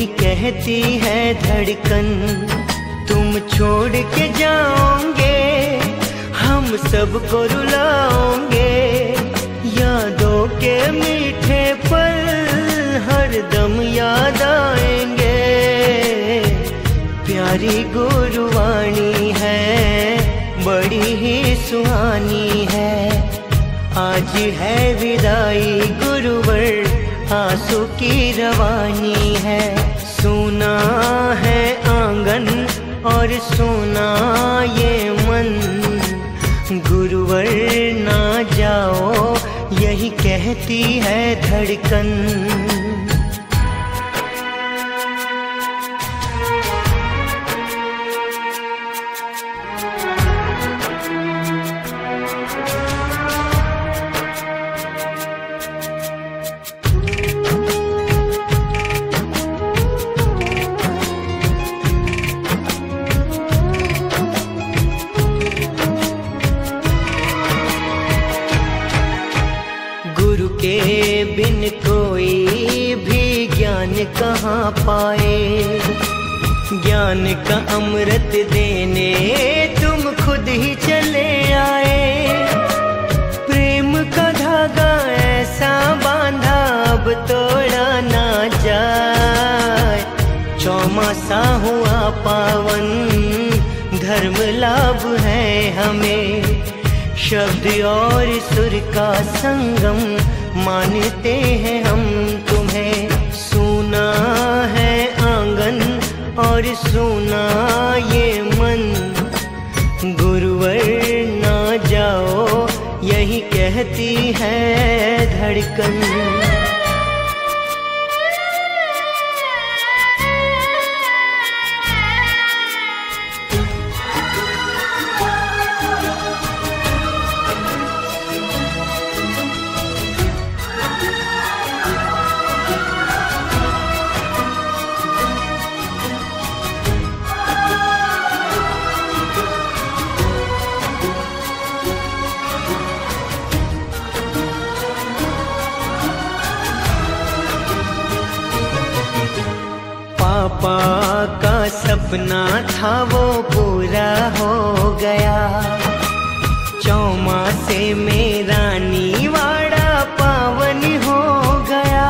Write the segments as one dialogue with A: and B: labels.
A: यही कहती है धड़कन। तुम छोड़ के जाओगे, हम सबको रुलाओगे। यादों के मीठे पल हर दम याद आएँगे। प्यारी गुरुवाणी है, बड़ी ही सुहानी है। आज है विदाई गुरुवर, आँसू की रवानी है। सुना ये मन गुरुवर ना जाओ यही कहती है धड़कन। कहाँ पाए? ज्ञान का अमृत देने तुम खुद ही चले आए। प्रेम का धागा ऐसा बांधा, अब तोड़ा ना जाए। चौमासा हुआ पावन, धर्म लाभ है हमें। शब्द और सुर का संगम मानते हैं हम। और सुना ये मन गुरुवर ना जाओ यही कहती है धड़कन। पापा का सपना था वो पूरा हो गया। चौमासे में रानी वाड़ा पावन हो गया।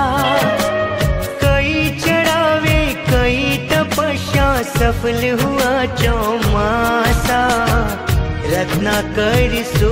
A: कई चढ़ावे, कई तपस्या, सफल हुआ चौमासा। रत्नाकर सु